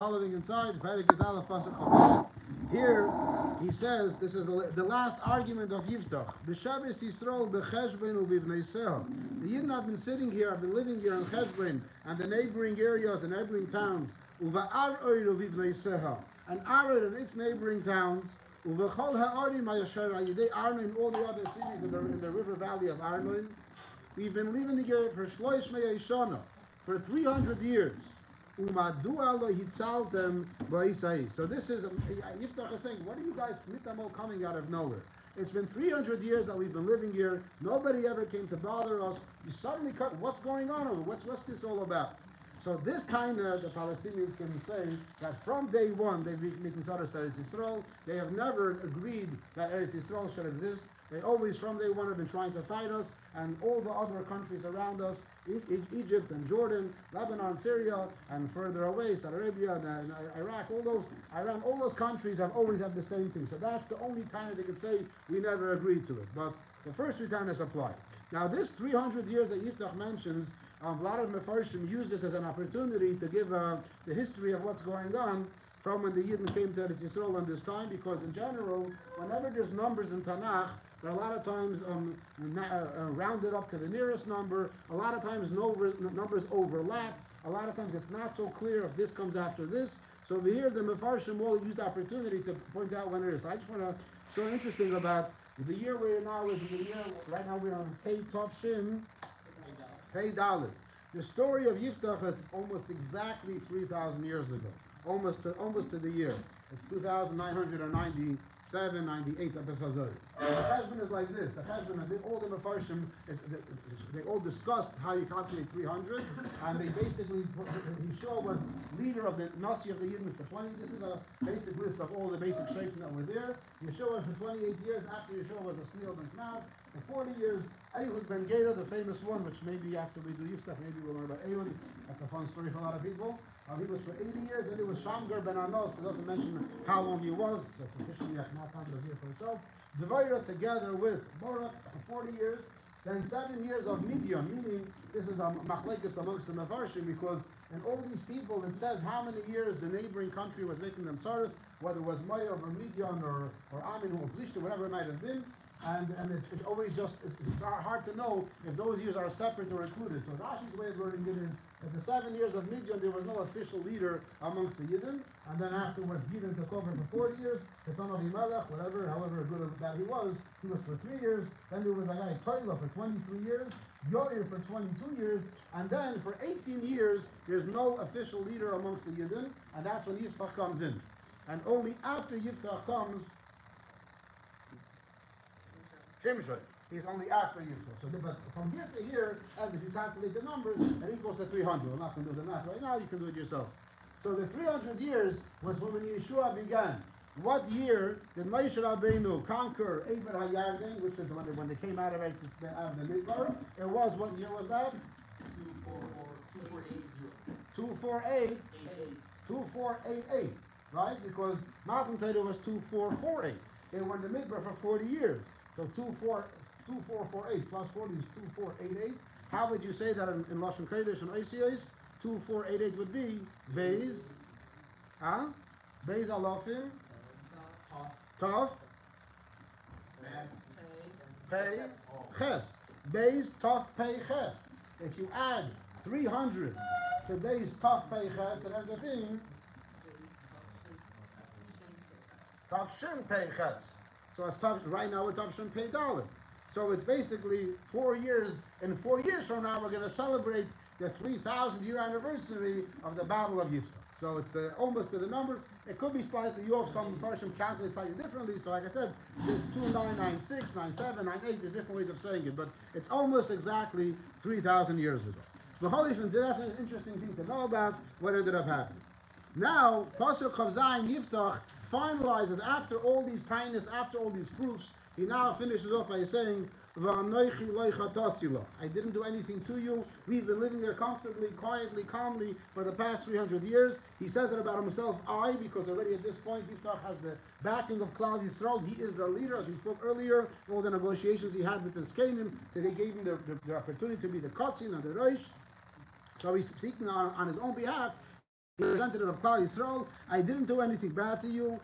following inside. Here he says this is the, last argument of Yiftach. B'Shabbos Yisrael b'Cheshbon Seah. The Yidden have been sitting here, have been living here in Cheshbon and the neighboring areas, the neighboring towns. Uva'ar oir Seah. And Arad and its neighboring towns. Uva'chol ha'arim ha'yasher ha'yidei Arnon all the other cities in the, in the river valley of Arnon. We've been living here for Shloish for 300 years. So this is, um, Yiftach is saying, what are you guys, mitamol coming out of nowhere? It's been 300 years that we've been living here. Nobody ever came to bother us. You suddenly cut, what's going on? What's, what's this all about? So this kind of, the Palestinians can say that from day one, they've been making Eretz Yisrael. They have never agreed that Eretz Yisrael should exist. They always, from day one, have been trying to fight us, and all the other countries around us, e- e- Egypt and Jordan, Lebanon, Syria, and further away, Saudi Arabia and, and Iraq, all those, Iran, all those countries have always had the same thing. So that's the only time they could say we never agreed to it. But the first three times apply. Now, this 300 years that Yiftach mentions, um, a lot of Mefarshim use this as an opportunity to give uh, the history of what's going on from when the Yidden came to Eretz Yisrael on this time, because in general, whenever there's numbers in Tanakh, they're a lot of times um, uh, uh, rounded up to the nearest number. A lot of times, no numbers overlap. A lot of times, it's not so clear if this comes after this. So over here, the Mefarshim will use the opportunity to point out when it is. I just want to show interesting about the year we're now is the year. Right now, we're on Pei Tov Shin. Pei Dalit. The story of Yiftach is almost exactly 3,000 years ago. Almost to, almost to the year. It's 2,997, 98 episodes. The Cheshbon is like this. The Cheshbon, they, all the Mefarshim, is, they, all discussed how you calculate 300, and they basically, Yeshua was leader of the Nasi of the Yidden for 20. This is a basic list of all the basic shaykhs that were there. Yeshua for 28 years, after Yeshua was a Sneel ben Knas. For 40 years, Ehud ben Gera, the famous one, which maybe after we do Yiftach, maybe we'll learn about Ehud. That's a fun story for a lot of people. Uh, he was for 80 years, then it was Shamgar ben Anos. It doesn't mention how long he was. That's officially not time to hear for itself. Devaira together with Barak for 40 years. Then seven years of Midian, meaning this is a machlekes amongst the Mefarshim, because in all these people it says how many years the neighboring country was making them tzaras, whether it was Moav or Midian or, or Amin or whatever it might have been. And, and it, it's always just, it's, it's hard to know if those years are separate or included. So Rashi's way of learning it is, that the seven years of Midian, there was no official leader amongst the Yidden, and then afterwards Yidden took over for 40 years, the son of Imelech, whatever, however good or bad he was, he was for three years, then there was a guy, Toila, for 23 years, Yoir for 22 years, and then for 18 years, there's no official leader amongst the Yidden, and that's when Yiftach comes in. And only after Yiftach comes, He's only after Yisro. So, but from here to here, as if you calculate the numbers, it equals to 300. We're not going to do the math right now. You can do it yourself. So the 300 years was when Yeshua began. What year did Moshe Rabbeinu conquer Eber HaYarden, which is when they, when they came out of, out of the Midbar? It was, what year was that? 248. 2488. Right? Because Matan Torah was 2448. They were in the Midbar for 40 years. So 24, 2448 plus 40 is 2488. How would you say that in, in Lashon Kodesh and ICAs? 2488 would be Beis, huh? Beis Alofim, Tov, Pei, Ches. Beis, Tov, Pei, Ches. If you add 300 to Beis, Tov, Pei, Ches, it ends up being Tov, Shin, Pei, Ches. So it's tough, right now we're Tavshin Pei. So it's basically four years, and four years from now we're going to celebrate the 3,000 year anniversary of the Battle of Yiftach. So it's uh, almost to the numbers. It could be slightly off. Some version calculate slightly differently. So like I said, it's 2996, 97, 98. There's different ways of saying it, but it's almost exactly 3,000 years ago. The Holy that's an interesting thing to know about what ended up happening. Now, Pasuk Chavzayin Yiftach finalizes after all these kindness, after all these proofs, he now finishes off by saying, I didn't do anything to you. We've been living here comfortably, quietly, calmly for the past 300 years. He says it about himself, I, because already at this point, Yiftach has the backing of Klal Yisrael. He is their leader, as we spoke earlier, all the negotiations he had with the Skanim, that they gave him the, the, the opportunity to be the Kotzin and the Rosh. So he's speaking on, on his own behalf, represented of Klal Yisrael. I didn't do anything bad to you.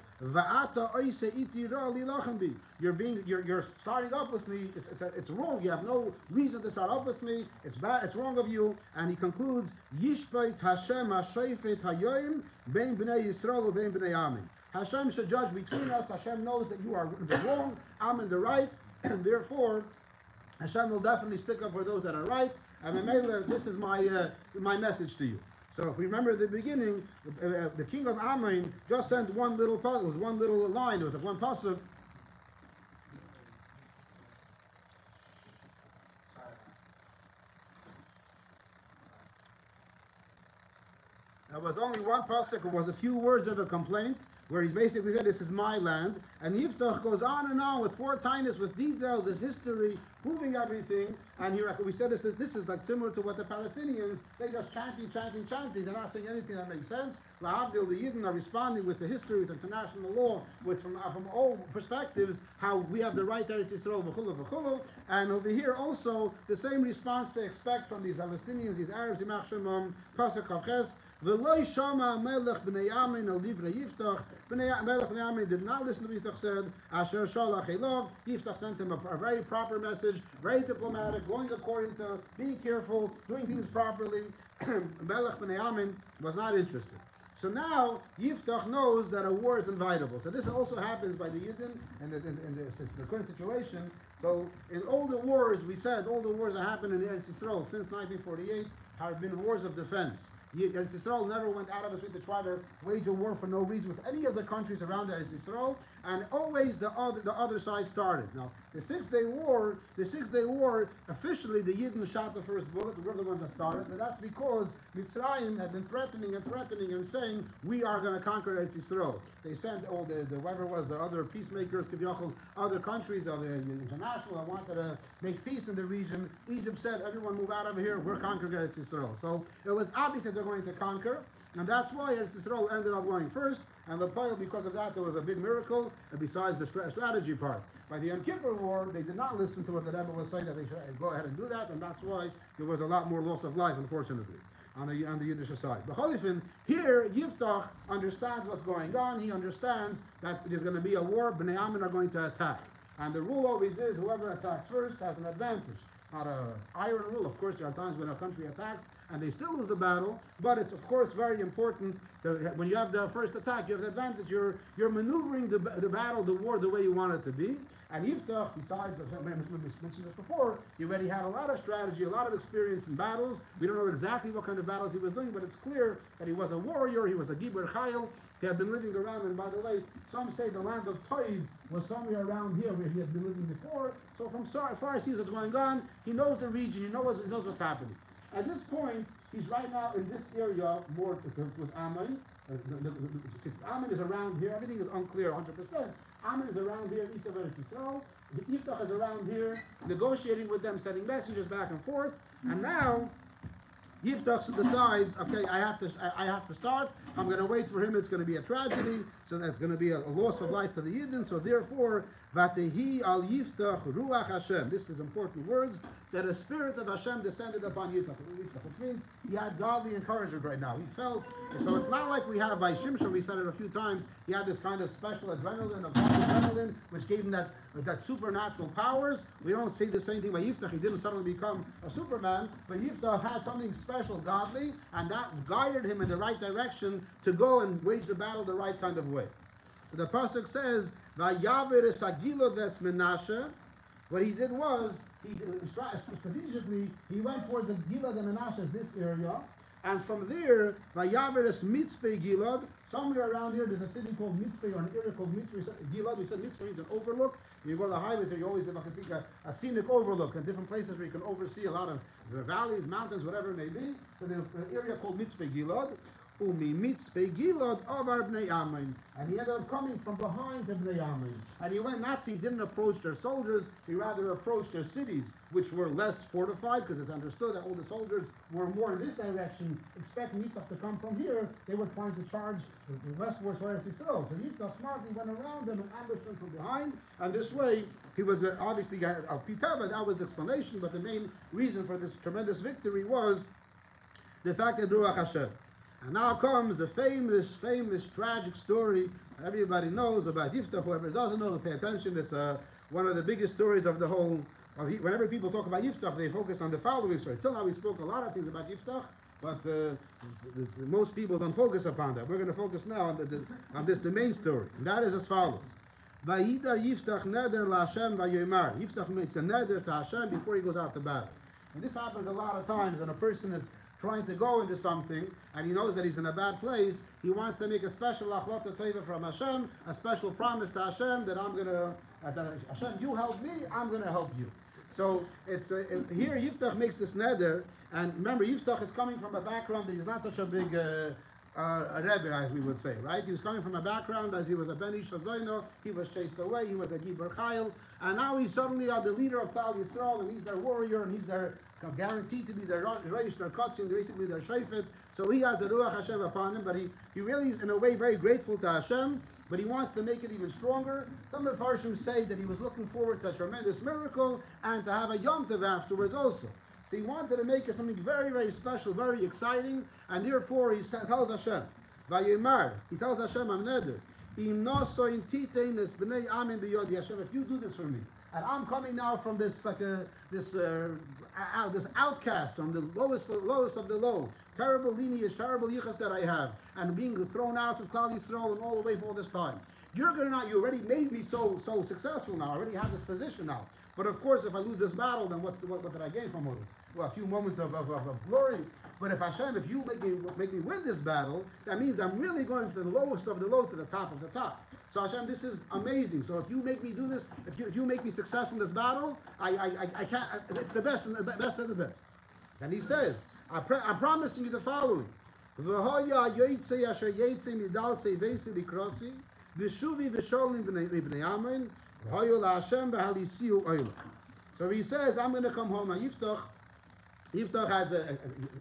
You're being, you're, you're starting up with me. It's, it's, it's wrong. You have no reason to start up with me. It's bad. It's wrong of you. And he concludes, Yishpeit Hashem Hashayfet Hayoim bein bnei Yisrael ubein bnei Amin. Hashem should judge between us. Hashem knows that you are the wrong. I'm in the right, and therefore Hashem will definitely stick up for those that are right. And this is my uh, my message to you. So if we remember at the beginning, uh, uh, the king of Ammon just sent one little pas- it was one little line. It was one pasuk. There was only one pasuk. It was a few words of a complaint where he basically said, "This is my land." And Yiftach goes on and on with four tinus, with details, his history, proving everything. And here we said this, this, this is like similar to what the Palestinians they just chanting, chanting, chanting. They're not saying anything that makes sense. Lahavdil, the Yidden are responding with the history, with international law, with from uh, from all perspectives how we have the right to Eretz Yisrael, v'chulu, v'chulu. And over here also the same response they expect from these Palestinians, these Arabs, Yimach Shemam, Pasuk. V'loy shama melech b'nei Yamin al Yiftach. Melech b'nei did not listen to what Yiftach said. Asher shalach elov. Yiftach sent him a, a very proper message, very diplomatic, going according to, being careful, doing things properly. melech b'nei Yamin was not interested. So now Yiftach knows that a war is inevitable. So this also happens by the Yidden and the, the, the current situation. So in all the wars, we said all the wars that happened in the Yisrael since 1948 have been wars of defense. Eretz Yisrael never went out of its way to try to wage a war for no reason with any of the countries around Eretz Yisrael, and always the other the other side started. Now the Six Day War, the Six Day War, officially the Yidden shot the first bullet. We're the ones that started, but that's because Mitzrayim had been threatening and threatening and saying we are going to conquer Eretz Yisrael. They sent all the, the whoever was the other peacemakers, Kivyochel, other countries, other international that wanted to make peace in the region. Egypt said, everyone move out of here. We're conquering Eretz Yisrael. So it was obvious that they're going to conquer. And that's why Eretz Yisrael ended up going first, and the Poil, because of that, there was a big miracle, and besides the strategy part. By the Yom Kippur War, they did not listen to what the Rebbe was saying, that they should go ahead and do that, and that's why there was a lot more loss of life, unfortunately, on the, on the Yiddish side. But Cholifin, here, Yiftach understands what's going on, he understands that there's going to be a war, Bnei Amin are going to attack. And the rule always is, whoever attacks first has an advantage. Not a iron rule. Of course, there are times when a country attacks and they still lose the battle, but it's of course very important that when you have the first attack, you have the advantage. You're you're maneuvering the, the battle, the war, the way you want it to be. And Yiftach, besides, as I mentioned this before, he already had a lot of strategy, a lot of experience in battles. We don't know exactly what kind of battles he was doing, but it's clear that he was a warrior. He was a Gibber Chayil. He had been living around, and by the way, some say the land of Toiv was somewhere around here where he had been living before. So from far he sees what's going on, he knows the region, he knows, he knows what's happening. At this point, he's right now in this area more with, Ammon. Uh, Ammon is around here, everything is unclear 100%. Ammon is around here, east of Eretz Yisrael. The Yiftach is around here, negotiating with them, sending messages back and forth. And now, Yiftach decides, okay, I have to, I, I have to start. I'm going to wait for him. It's going to be a tragedy. So that's going to be a, loss of life to the Yidden. So therefore, Vatehi al Yiftach Ruach Hashem. This is important words that a spirit of Hashem descended upon Yiftach, which means he had godly encouragement right now. He felt so. It's not like we have by Shimshon. We said it a few times. He had this kind of special adrenaline, of adrenaline, which gave him that that supernatural powers. We don't see the same thing by Yiftach. He didn't suddenly become a Superman, but Yiftach had something special, godly, and that guided him in the right direction to go and wage the battle the right kind of way. So the pasuk says, "Vayaver es Agilo ves Menashe." What he did was, he strategically he went towards the Gilad and Menashe, this area, and from there, Vayaver es Mitzpeh Gilad. Somewhere around here, there's a city called Mitzpeh or an area called Mitzpeh Gilad. We said Mitzpeh is an overlook. You go to the highways, and you always have a, a scenic overlook and different places where you can oversee a lot of the valleys, mountains, whatever it may be. So there's an area called Mitzpeh Gilad. Umi mitzpeh gilad avar bnei Ammon. And he ended up coming from behind the bnei Ammon. And he went not, he didn't approach their soldiers, he rather approached their cities, which were less fortified, because it's understood that all the soldiers were more in this direction, expecting Yiftach to come from here. They were trying to charge the for Eretz Yisrael. So Yiftach smartly went around them and ambushed them from behind. And this way, he was uh, obviously uh, al pitava, that was the explanation, but the main reason for this tremendous victory was the fact that Ruach Hashem. And now comes the famous, famous, tragic story everybody knows about Yiftach. Whoever doesn't know, pay attention. It's uh, one of the biggest stories of the whole. Of, whenever people talk about Yiftach, they focus on the following story. Till now, we spoke a lot of things about Yiftach, but uh, it's- it's- most people don't focus upon that. We're going to focus now on, the, the, on this, the main story. And that is as follows. Vayidar Yiftach neder laHashem vayomer. Yiftach makes a neder to Hashem before he goes out to battle. And this happens a lot of times when a person is trying to go into something and he knows that he's in a bad place. He wants to make a special achlata teva from Hashem, a special promise to Hashem that I'm gonna, uh, that Hashem, you help me, I'm gonna help you. So it's uh, here Yiftach makes this neder, and remember Yiftach is coming from a background that he's not such a big. Uh, uh, Rebbe, as we would say, right? He was coming from a background as he was a Ben Ish he was chased away, he was a Gibber Chayil, and now he's suddenly uh, the leader of Klal Yisrael, and he's their warrior, and he's their guaranteed to be the Reish, their Kotzin, basically their Shefet. So he has the Ruach Hashem upon him, but he, he really is in a way very grateful to Hashem, but he wants to make it even stronger. Some of the say that he was looking forward to a tremendous miracle and to have a Yom Tov afterwards also. So he wanted to make it something very, very special, very exciting, and therefore he tells Hashem, Vayimar, he tells Hashem, I'm neder, if you do this for me, and I'm coming now from this like a this uh, out, this outcast, from the lowest lowest of the low, terrible lineage, terrible yichas that I have, and being thrown out of Klal Yisrael and all the way for all this time. You're gonna not. You already made me so so successful now. I already have this position now. But of course, if I lose this battle, then what, what, what did I gain from all this? Well, a few moments of, of, of, of glory. But if Hashem, if you make me make me win this battle, that means I'm really going from the lowest of the low to the top of the top. So Hashem, this is amazing. So if you make me do this, if you, if you make me successful in this battle, I, I, I, I can't. It's the best and the best of the best. Then he says, I pre- I'm promising you the following. "V'hoya yoytze asher yetze midal seivesi likrosi, v'shuvi v'sholim b'nei b'nei amen, v'hoya la'Hashem v'halisiu oilach." So he says, I'm going to come home. Now Yiftach, Yiftach had, uh,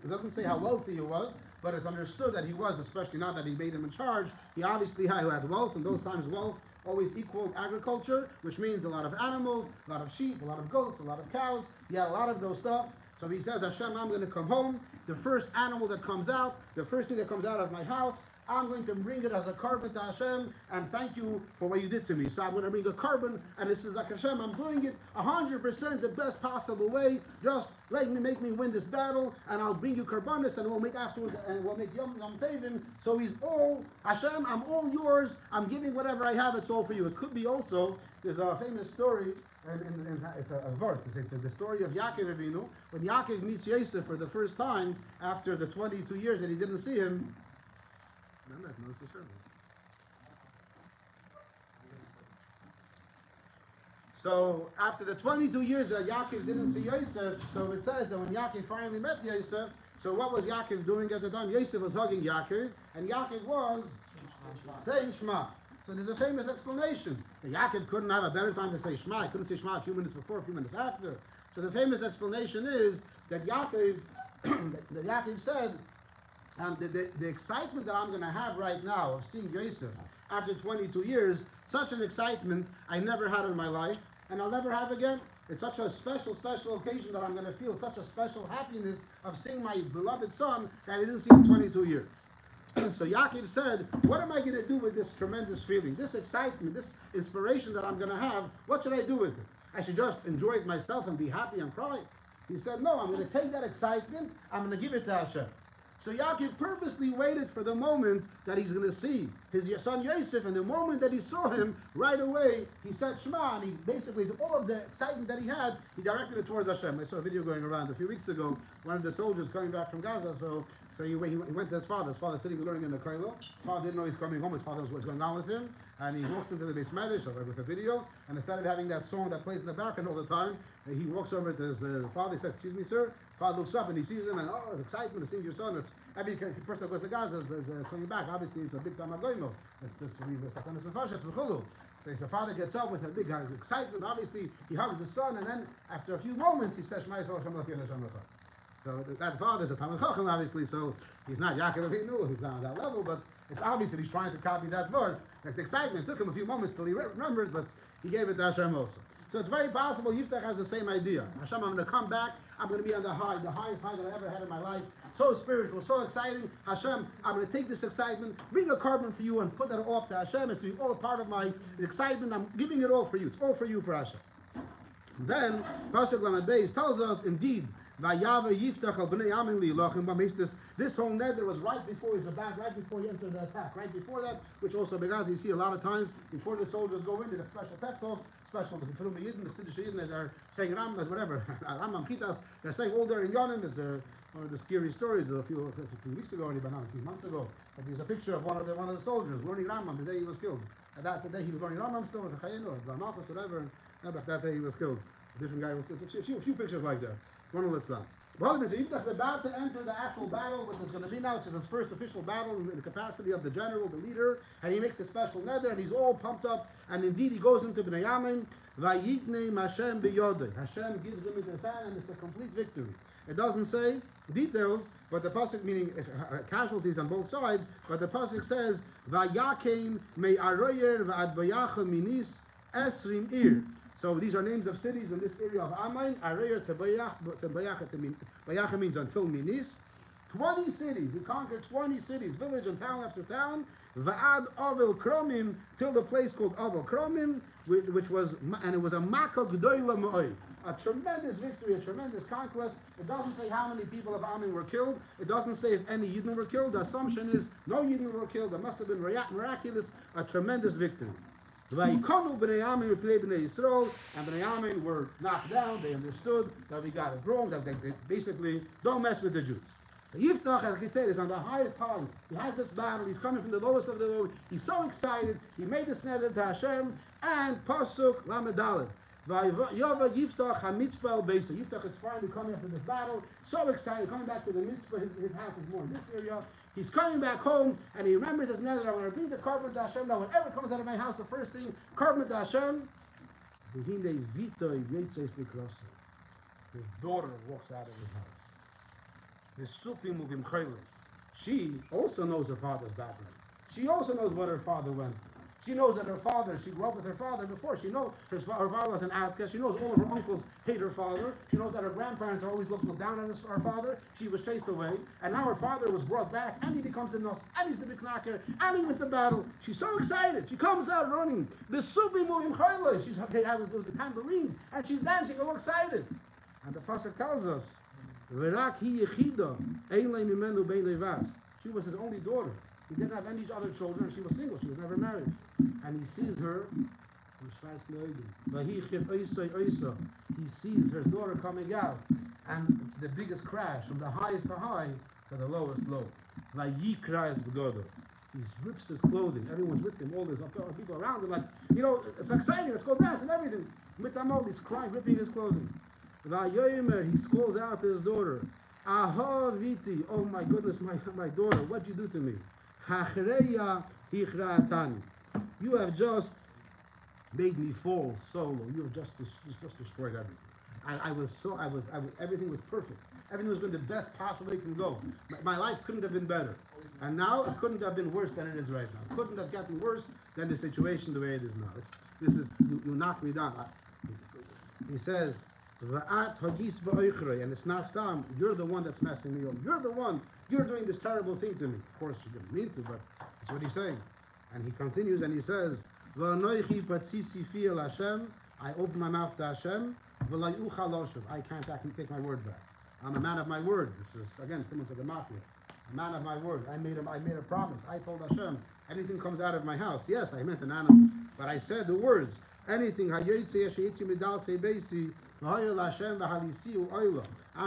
it doesn't say how wealthy he was, but it's understood that he was, especially now that he made him in charge. He obviously had, had wealth, and those times wealth always equaled agriculture, which means a lot of animals, a lot of sheep, a lot of goats, a lot of cows. He had a lot of those stuff. So he says, Hashem, I'm going to come home. The first animal that comes out, the first thing that comes out of my house, I'm going to bring it as a korban to Hashem and thank you for what you did to me. So I'm going to bring a korban, and this is like Hashem, I'm doing it 100% the best possible way. Just let me make me win this battle, and I'll bring you korbanos, and we'll make afterwards, and we'll make Yom Yom Tevin. So he's all Hashem, I'm all yours. I'm giving whatever I have. It's all for you. It could be also. There's a famous story. And, and, and it's a, a vort. It's the story of Yaakov Avinu when Yaakov meets Yosef for the first time after the 22 years that he didn't see him. So after the 22 years that Yaakov didn't see Yosef, so it says that when Yaakov finally met Yosef, so what was Yaakov doing at the time? Yosef was hugging Yaakov, and Yaakov was saying Shema. So there's a famous explanation. That Yaakov couldn't have a better time to say Shema. He couldn't say Shema a few minutes before, a few minutes after. So the famous explanation is that Yaakov, that Yaakov said, um, the, the, the excitement that I'm going to have right now of seeing Yosef after 22 years, such an excitement I never had in my life, and I'll never have again. It's such a special, special occasion that I'm going to feel such a special happiness of seeing my beloved son that I didn't see in 22 years. so Yaakov said, What am I going to do with this tremendous feeling, this excitement, this inspiration that I'm going to have? What should I do with it? I should just enjoy it myself and be happy and cry. He said, No, I'm going to take that excitement, I'm going to give it to Hashem. So Yaakov purposely waited for the moment that he's going to see his son Yosef, and the moment that he saw him, right away he said Shema, and he basically all of the excitement that he had, he directed it towards Hashem. I saw a video going around a few weeks ago. One of the soldiers coming back from Gaza, so so he, went- he went to his father. His father sitting learning in the Koilo. Father didn't know he's coming home. His father was what's going on with him, and he walks into the base medish with a video, and instead of having that song that plays in the background all the time, he walks over to his uh, father. He says, "Excuse me, sir." Father looks up and he sees him, and oh, it's excitement to see your son. It's every person that goes to Gaza is, is uh, coming back. Obviously, it's a big time agoimo. It's it's v'chulu. So the father gets up with a big uh, excitement. Obviously, he hugs his son, and then after a few moments, he says, "Shema Yisrael Hashem Elokeinu Hashem Echad." So th- that father is a Talmud Chacham, obviously. So he's not Yaakov Avinu. He's not on that level, but it's obvious that he's trying to copy that word. Like the excitement it took him a few moments till he re- remembered, but he gave it to Hashem also. So it's very possible Yiftach has the same idea. Hashem, I'm going to come back. I'm going to be on the high, the highest high that I ever had in my life. So spiritual, so exciting. Hashem, I'm going to take this excitement, bring a korban for you, and put that off to Hashem. It's to be all part of my excitement. I'm giving it all for you. It's all for you for Hashem. Then Pasuk Lamed Beis tells us, indeed, This whole neder was right before he's about, right before he entered the attack, right before that, which also because you see a lot of times before the soldiers go in, they have special pep talks, special the Firum Yidden, the Siddish Yidden, that are saying Ram as whatever, Rambam Kitas, they're saying all there in Yonim. There's a, uh, one of the scary stories a few, a few weeks ago, already, but not a few months ago. That there's a picture of one of the one of the soldiers learning Rambam the day he was killed. And that the day he was learning Rambam still with the Chayin or Ramalchus, whatever, and that, that day he was killed. A different guy was killed. A few, a few pictures like that. Well, Mr. Yiftach is about to enter the actual battle, which is going to be now, which is his first official battle in the capacity of the general, the leader, and he makes a special neder, and he's all pumped up, and indeed he goes into Bnei Yamin, Hashem biyodei. Hashem gives him his hand, and it's a complete victory. It doesn't say details, but the pasuk meaning uh, casualties on both sides. But the pasuk says, "Vayakem me aroyer va'ad bayachem minis esrim ir." So these are names of cities in this area of Ammon. Aroyer Bayach means until minis. 20 cities. He conquered 20 cities, village and town after town. Va'ad Avil Kromim, till the place called Avil Kromim, which, was, and it was a Makkah Gdoila Ma'oi. A tremendous victory, a tremendous conquest. It doesn't say how many people of Amin were killed. It doesn't say if any Yidden were killed. The assumption is no Yidden were killed. There must have been miraculous, a tremendous victory. And b'nei Amin were knocked down. They understood that we got it wrong. That they, they basically don't mess with the Jews. Yiftach, as he said, is on the highest high. He has this battle. He's coming from the lowest of the low. He's so excited. He made this neder to Hashem and pasuk lamedalet. Yova Yiftach HaMitzpah Beisa. Yiftach is finally coming after this battle. So excited, coming back to the mitzvah. His, his house is more in this area. He's coming back home and he remembers his neder. I'm going to bring the korban to Hashem. Now, whatever comes out of my house, the first thing, korban to Hashem. His daughter walks out of his house. His supim. She also knows her father's background. She also knows what her father went through. She knows that her father, she grew up with her father before. She knows her, her father was an outcast. She knows all of her uncles hate her father. She knows that her grandparents are always looking down on her father. She was chased away. And now her father was brought back, and he becomes the nus, and he's the big knocker, and he wins the battle. She's so excited. She comes out running. The subi moving chayla. She's have the tambourines, and she's dancing, all excited. And the pasuk tells us, "V'rak hi ein mimenu bein levas." She was his only daughter. He didn't have any other children. She was single. She was never married. And he sees her. He sees her daughter coming out, and it's the biggest crash from the highest to high to the lowest low. He rips his clothing. Everyone's with him. All these people around him, like you know, it's exciting. Let's go dance and everything. Mitamol, he's crying, ripping his clothing. He calls out to his daughter. Aha viti, oh my goodness, my my daughter, what'd you do to me? You have just made me fall so low. You have just, you just destroyed everything. I, I was so, I was, I was, everything was perfect. Everything was going the best possible it can go. My, my, life couldn't have been better. And now it couldn't have been worse than it is right now. Couldn't have gotten worse than the situation the way it is now. It's, this is, you, you knock me down. I, he says, and it's not Sam. you're the one that's messing me up. You're the one, you're doing this terrible thing to me. Of course, you didn't mean to, but that's what he's saying. And he continues and he says, I open my mouth to Hashem, I can't actually take my word back. I'm a man of my word. This is, again, similar to the mafia. A man of my word. I made a, I made a promise. I told Hashem, anything comes out of my house. Yes, I meant an animal. But I said the words, anything, I'm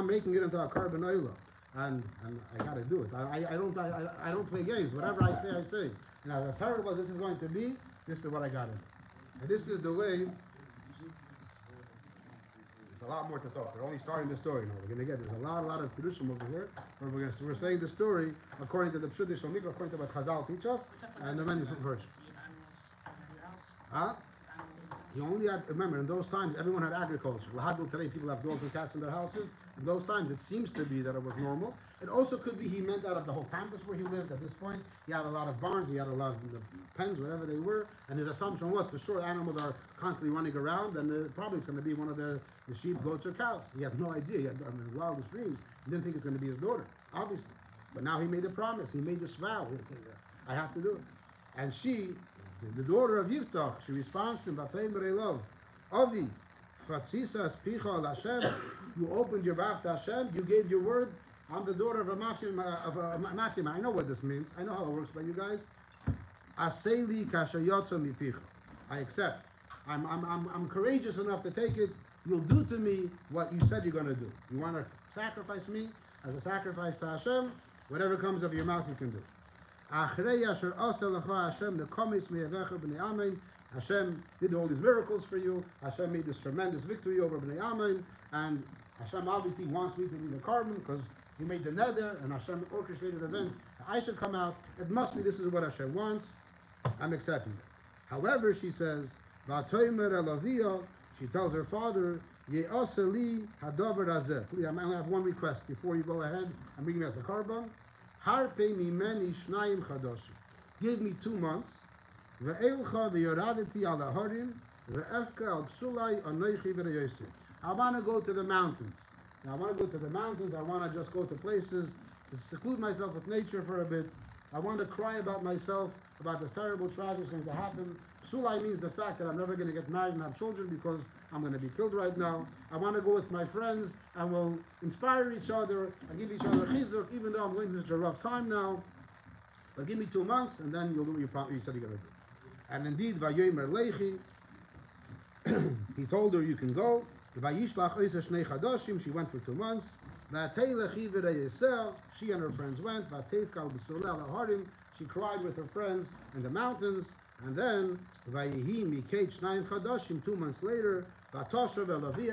making it into a korban oil, and and I got to do it. I, I, don't I, I don't play games. Whatever I say, I say. Now, as terrible as this is going to be, this is what I got in. And this is the way. There's a lot more to talk. We're only starting the story now. We're going to get there's a lot, a lot of Kedushim over here. Where we're, going to, we're saying the story according to the Pshudish Mikra, according to what Chazal teach us, and the many version. Huh? You only had, remember, in those times, everyone had agriculture. Today, people have dogs and cats in their houses. Those times, it seems to be that it was normal. It also could be he meant out of the whole campus where he lived at this point. He had a lot of barns, he had a lot of pens, whatever they were, and his assumption was for sure animals are constantly running around, and probably it's going to be one of the, the sheep, goats, or cows. He had no idea. He had I mean, wildest dreams. He didn't think it's going to be his daughter, obviously. But now he made a promise. He made this vow. I have to do it. And she, the daughter of Yiftach, she responds to him, "Vatayim love, Avi, Fatzisa Spicha al Hashem. You opened your mouth to Hashem. You gave your word. I'm the daughter of a mafia. Of a. I know what this means. I know how it works by you guys. Mipicha. I accept. I'm, I'm, I'm, I'm courageous enough to take it. You'll do to me what you said you're going to do. You want to sacrifice me as a sacrifice to Hashem. Whatever comes of your mouth, you can do. Hashem did all these miracles for you. Hashem made this tremendous victory over Bnei Amen, and Hashem obviously wants me to be the korban because he made the neder, and Hashem orchestrated events. I should come out. It must be this is what Hashem wants. I'm accepting it. However, she says. She tells her father. Please, I only have one request before you go ahead and bring me as a korban. Give me two months. Ve'elcha ve'yoradeti al harim ve'efka al psulai anoichi v'reyosef. I want to go to the mountains. Now, I want to go to the mountains. I want to just go to places to seclude myself with nature for a bit. I want to cry about myself, about this terrible tragedy that's going to happen. Psulai means the fact that I'm never going to get married and have children because I'm going to be killed right now. I want to go with my friends and we'll inspire each other and give each other chizuk, even though I'm going through such a rough time now. But give me two months and then you'll do what you, you said you're going to do. And indeed, Vayomer Lechi, he told her, You can go. She went for two months. She and her friends went. She cried with her friends in the mountains. And then, two months later,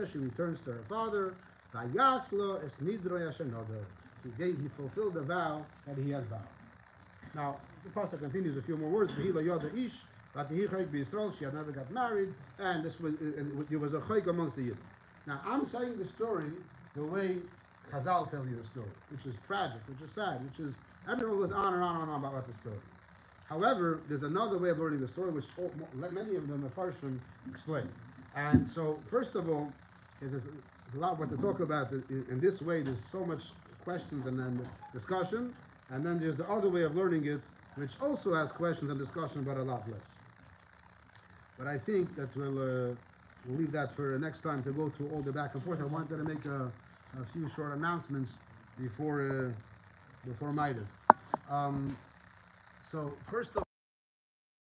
she returns to her father. He, fulfilled the vow that he had vowed. Now, the pasuk continues a few more words. She had never got married, and this was and it was a chayk amongst the Yidden. Now, I'm telling the story the way Chazal tell you the story, which is tragic, which is sad, which is everyone goes on and on and on about the story. However, there's another way of learning the story, which many of them the Farshim explain. And so, first of all, there's a lot what to talk about in this way. There's so much questions and then discussion. And then there's the other way of learning it, which also has questions and discussion, but a lot less. But I think that we'll, uh, we'll leave that for next time to go through all the back and forth. I wanted to make a, a few short announcements before uh, before Maidav. Um, so first of